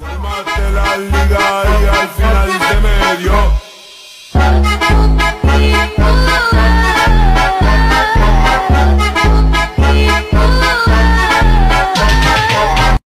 Mate la liga